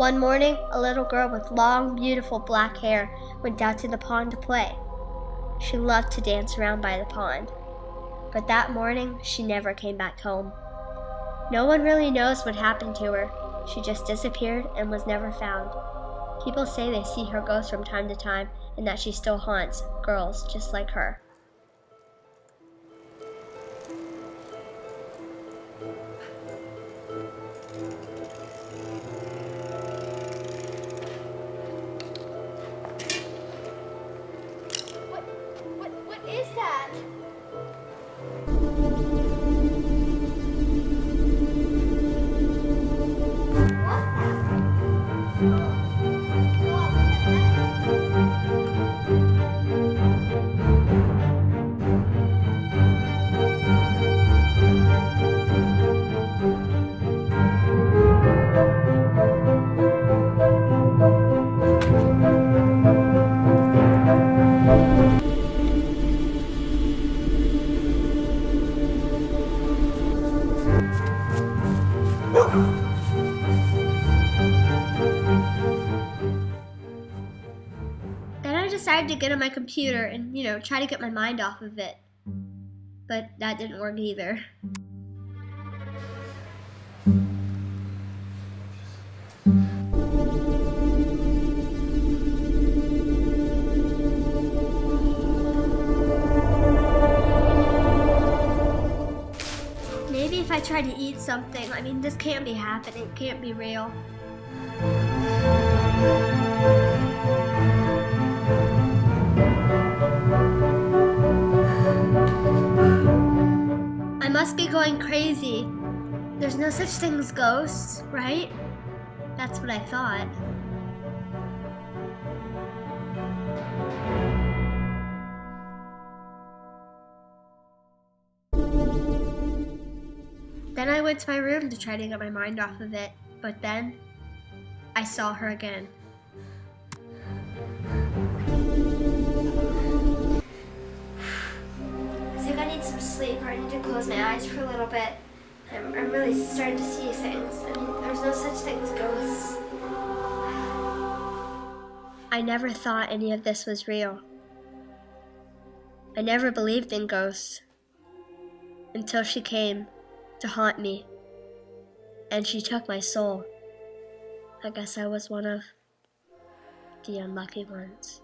One morning, a little girl with long, beautiful black hair went down to the pond to play. She loved to dance around by the pond. But that morning, she never came back home. No one really knows what happened to her. She just disappeared and was never found. People say they see her ghost from time to time and that she still haunts girls just like her. Then decided to get on my computer and, you know, try to get my mind off of it. But that didn't work either. Maybe if I try to eat something, I mean, this can't be happening, it can't be real. Must be going crazy. There's no such thing as ghosts, right? That's what I thought. Then I went to my room to try to get my mind off of it, but then I saw her again. Sleep or I need to close my eyes for a little bit. I'm, I'm really starting to see things. I mean, there's no such thing as ghosts. I never thought any of this was real. I never believed in ghosts until she came to haunt me and she took my soul. I guess I was one of the unlucky ones.